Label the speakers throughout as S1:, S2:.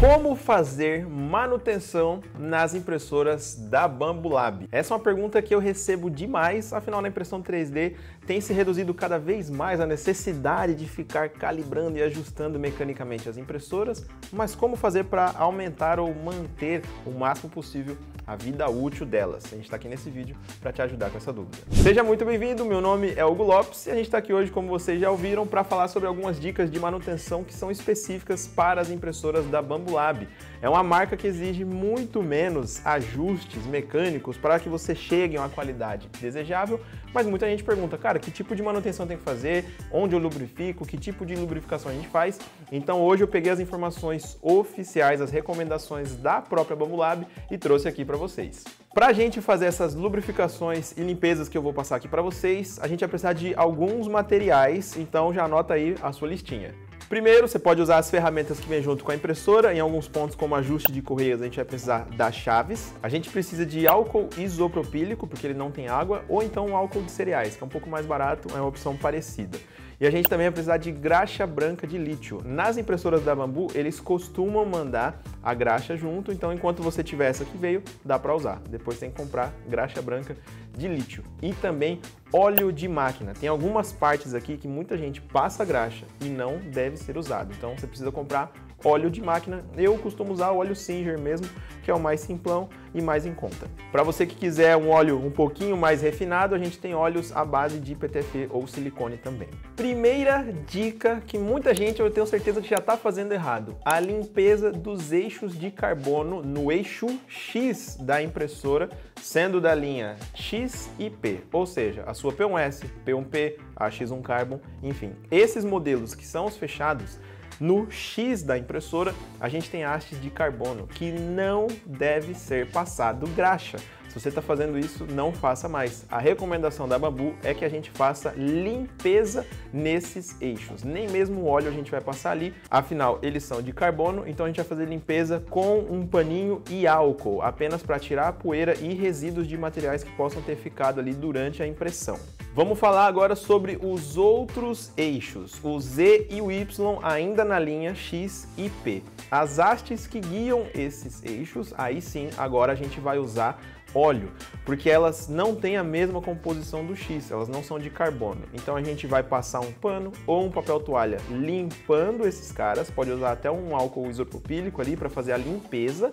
S1: Como fazer manutenção nas impressoras da Bambulab? Essa é uma pergunta que eu recebo demais, afinal na impressão 3D tem se reduzido cada vez mais a necessidade de ficar calibrando e ajustando mecanicamente as impressoras, mas como fazer para aumentar ou manter o máximo possível a vida útil delas? A gente está aqui nesse vídeo para te ajudar com essa dúvida. Seja muito bem-vindo, meu nome é Hugo Lopes e a gente está aqui hoje, como vocês já ouviram, para falar sobre algumas dicas de manutenção que são específicas para as impressoras da Bambulab. É uma marca que exige muito menos ajustes mecânicos para que você chegue a uma qualidade desejável, mas muita gente pergunta, cara, que tipo de manutenção tem que fazer, onde eu lubrifico, que tipo de lubrificação a gente faz. Então hoje eu peguei as informações oficiais, as recomendações da própria Bambulab e trouxe aqui para vocês. Para a gente fazer essas lubrificações e limpezas que eu vou passar aqui para vocês, a gente vai precisar de alguns materiais, então já anota aí a sua listinha. Primeiro, você pode usar as ferramentas que vem junto com a impressora. Em alguns pontos, como ajuste de correias, a gente vai precisar das chaves. A gente precisa de álcool isopropílico, porque ele não tem água, ou então álcool de cereais, que é um pouco mais barato, é uma opção parecida. E a gente também vai precisar de graxa branca de lítio. Nas impressoras da Bambu, eles costumam mandar a graxa junto, então enquanto você tiver essa que veio, dá para usar. Depois tem que comprar graxa branca de lítio. E também óleo de máquina. Tem algumas partes aqui que muita gente passa graxa e não deve ser usado. Então você precisa comprar óleo de máquina. Eu costumo usar o óleo Singer mesmo, que é o mais simplão e mais em conta. Para você que quiser um óleo um pouquinho mais refinado, a gente tem óleos à base de PTFE ou silicone também. Primeira dica que muita gente, eu tenho certeza que já está fazendo errado, a limpeza dos eixos de carbono no eixo X da impressora, sendo da linha X e P, ou seja, a sua P1S, P1P, a X1 Carbon, enfim. Esses modelos que são os fechados, no X da impressora, a gente tem hastes de carbono, que não deve ser passado graxa. Se você está fazendo isso, não faça mais. A recomendação da Bambu é que a gente faça limpeza nesses eixos. Nem mesmo o óleo a gente vai passar ali, afinal eles são de carbono, então a gente vai fazer limpeza com um paninho e álcool, apenas para tirar a poeira e resíduos de materiais que possam ter ficado ali durante a impressão. Vamos falar agora sobre os outros eixos, o Z e o Y ainda na linha X e P. As hastes que guiam esses eixos, aí sim, agora a gente vai usar óleo, porque elas não têm a mesma composição do X, elas não são de carbono. Então a gente vai passar um pano ou um papel toalha limpando esses caras, pode usar até um álcool isopropílico ali para fazer a limpeza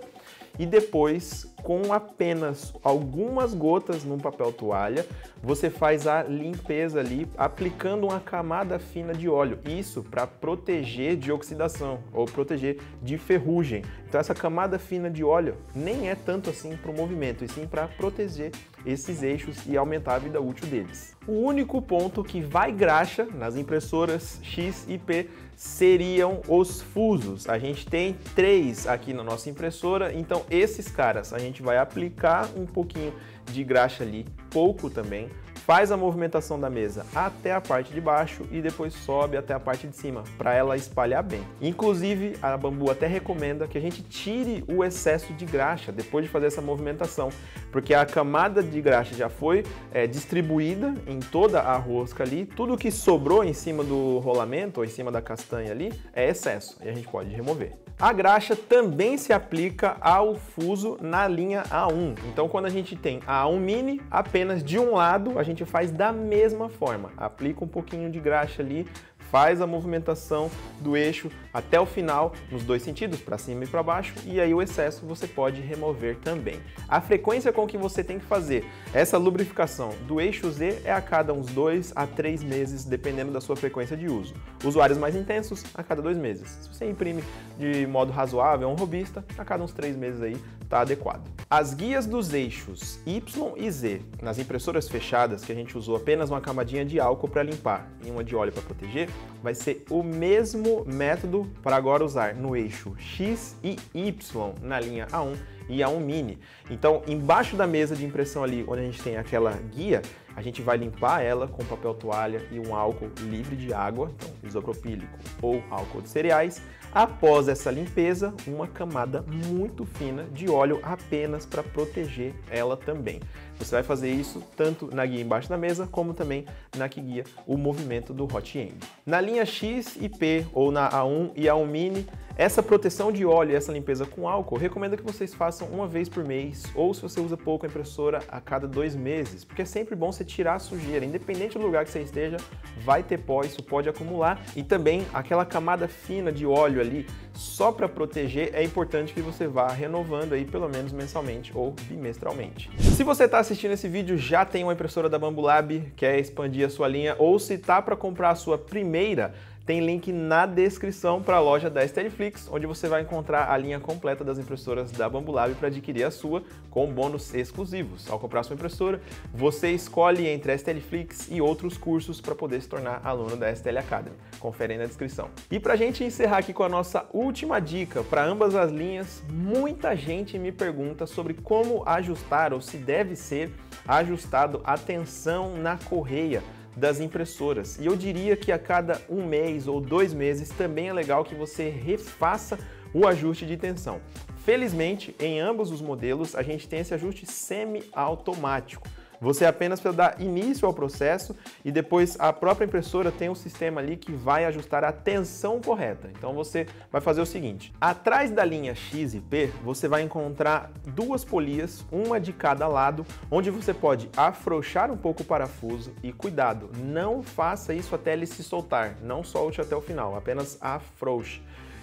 S1: e depois com apenas algumas gotas num papel toalha, você faz a limpeza ali aplicando uma camada fina de óleo. Isso para proteger de oxidação ou proteger de ferrugem. Então essa camada fina de óleo nem é tanto assim para o movimento, e sim para proteger esses eixos e aumentar a vida útil deles. O único ponto que vai graxa nas impressoras X e P seriam os fusos. A gente tem três aqui na nossa impressora, então esses caras a gente vai aplicar um pouquinho de graxa ali, pouco também, faz a movimentação da mesa até a parte de baixo e depois sobe até a parte de cima, para ela espalhar bem. Inclusive, a Bambu até recomenda que a gente tire o excesso de graxa depois de fazer essa movimentação, porque a camada de graxa já foi é, distribuída em toda a rosca ali, tudo que sobrou em cima do rolamento ou em cima da castanha ali é excesso e a gente pode remover. A graxa também se aplica ao fuso na linha A1. Então, quando a gente tem a A1 Mini, apenas de um lado a gente faz da mesma forma. Aplica um pouquinho de graxa ali, faz a movimentação do eixo até o final, nos dois sentidos, para cima e para baixo, e aí o excesso você pode remover também. A frequência com que você tem que fazer essa lubrificação do eixo Z é a cada uns dois a três meses, dependendo da sua frequência de uso. Usuários mais intensos, a cada dois meses. Se você imprime de modo razoável, um robista, a cada uns três meses aí está adequado. As guias dos eixos Y e Z nas impressoras fechadas, que a gente usou apenas uma camadinha de álcool para limpar e uma de óleo para proteger, vai ser o mesmo método para agora usar no eixo X e Y na linha A1 e A1 Mini. Então, embaixo da mesa de impressão ali, onde a gente tem aquela guia, a gente vai limpar ela com papel toalha e um álcool livre de água, então isopropílico ou álcool de cereais, após essa limpeza, uma camada muito fina de óleo apenas para proteger ela também. Você vai fazer isso tanto na guia embaixo da mesa, como também na que guia o movimento do hot end. Na linha X e P, ou na A1 e A1 Mini, essa proteção de óleo e essa limpeza com álcool, recomendo que vocês façam uma vez por mês, ou se você usa pouco a impressora, a cada dois meses, porque é sempre bom você tirar a sujeira, independente do lugar que você esteja, vai ter pó, isso pode acumular, e também aquela camada fina de óleo ali, só para proteger, é importante que você vá renovando aí pelo menos mensalmente ou bimestralmente. Se você está assistindo esse vídeo já tem uma impressora da Bambulab, quer expandir a sua linha, ou se está para comprar a sua primeira, tem link na descrição para a loja da Steadflix, onde você vai encontrar a linha completa das impressoras da Bambulab para adquirir a sua com bônus exclusivos. Ao comprar sua impressora, você escolhe entre a Steadflix e outros cursos para poder se tornar aluno da STL Academy. Confere aí na descrição. E para a gente encerrar aqui com a nossa última dica para ambas as linhas, muita gente me pergunta sobre como ajustar ou se deve ser ajustado a tensão na correia das impressoras. E eu diria que a cada um mês ou dois meses também é legal que você refaça o ajuste de tensão. Felizmente, em ambos os modelos, a gente tem esse ajuste semi-automático. Você apenas precisa dar início ao processo e depois a própria impressora tem um sistema ali que vai ajustar a tensão correta. Então você vai fazer o seguinte: atrás da linha X e P, você vai encontrar duas polias, uma de cada lado, onde você pode afrouxar um pouco o parafuso. E cuidado, não faça isso até ele se soltar, não solte até o final, apenas afrouxe.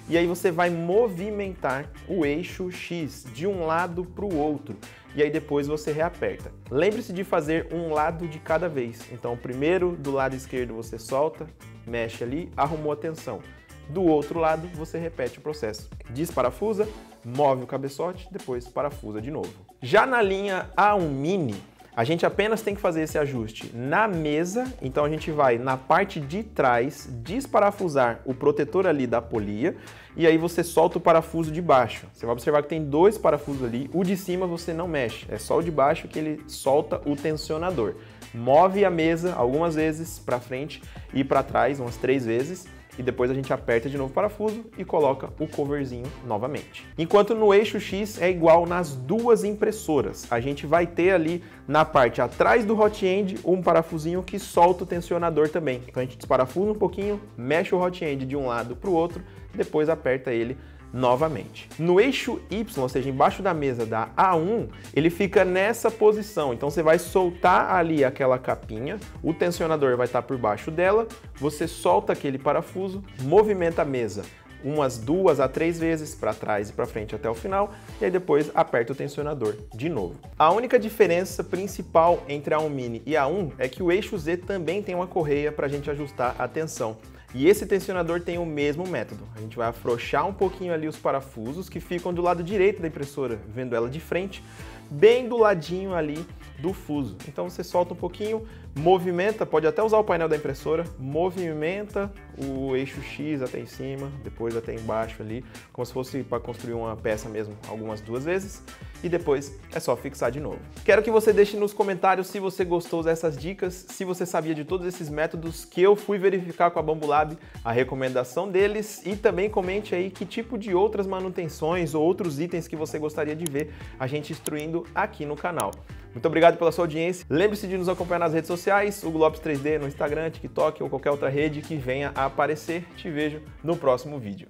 S1: E aí você vai movimentar o eixo X de um lado para o outro e aí depois você reaperta. Lembre-se de fazer um lado de cada vez. Então, primeiro do lado esquerdo você solta, mexe ali, arrumou a tensão. Do outro lado você repete o processo. Desparafusa, move o cabeçote, depois parafusa de novo. Já na linha A1 Mini, a gente apenas tem que fazer esse ajuste na mesa, então a gente vai na parte de trás desparafusar o protetor ali da polia e aí você solta o parafuso de baixo. Você vai observar que tem dois parafusos ali, o de cima você não mexe, é só o de baixo que ele solta o tensionador. Move a mesa algumas vezes para frente e para trás, umas três vezes, e depois a gente aperta de novo o parafuso e coloca o coverzinho novamente. Enquanto no eixo X é igual nas duas impressoras. A gente vai ter ali na parte atrás do hot end um parafusinho que solta o tensionador também. Então a gente desparafusa um pouquinho, mexe o hot end de um lado para o outro, depois aperta ele novamente. No eixo Y, ou seja, embaixo da mesa da A1, ele fica nessa posição. Então você vai soltar ali aquela capinha, o tensionador vai estar por baixo dela, você solta aquele parafuso, movimenta a mesa umas duas a três vezes para trás e para frente até o final e aí depois aperta o tensionador de novo. A única diferença principal entre a 1 Mini e a 1 é que o eixo Z também tem uma correia para a gente ajustar a tensão. E esse tensionador tem o mesmo método. A gente vai afrouxar um pouquinho ali os parafusos que ficam do lado direito da impressora, vendo ela de frente, bem do ladinho ali do fuso. Então você solta um pouquinho, movimenta, pode até usar o painel da impressora, movimenta o eixo X até em cima, depois até embaixo ali, como se fosse para construir uma peça mesmo algumas duas vezes, e depois é só fixar de novo. Quero que você deixe nos comentários se você gostou dessas dicas, se você sabia de todos esses métodos que eu fui verificar com a Bambulab, a recomendação deles, e também comente aí que tipo de outras manutenções ou outros itens que você gostaria de ver a gente instruindo aqui no canal. Muito obrigado pela sua audiência. Lembre-se de nos acompanhar nas redes sociais, o Globes 3D no Instagram, TikTok ou qualquer outra rede que venha a aparecer. Te vejo no próximo vídeo.